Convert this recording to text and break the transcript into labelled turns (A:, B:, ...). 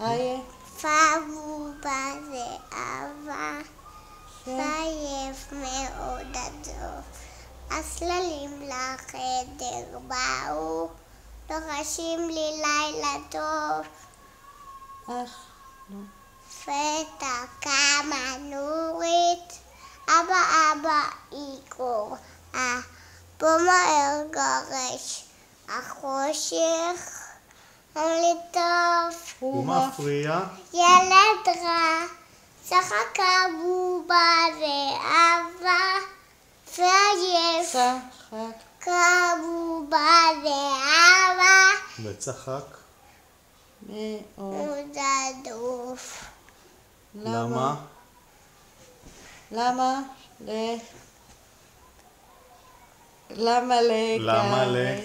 A: איה?
B: פאבובה זה אהבה, ועייף מאוד הדוב. הצללים לחדר באו, לוחשים לי לילה טוב.
A: אך, נו.
B: לפתע קמה נורית, אבא אבא היא קוראה, בוא מהר גרש החושך, אמר לי טוב,
C: הוא מפריע.
B: ילד רע, צחקה בובה ואהבה, ועייף
A: צחק.
B: כבובה ואהבה,
C: וצחק.
A: מאוד.
B: עוד הדוף.
C: למה?
A: למה? ל... למה
C: למה ל-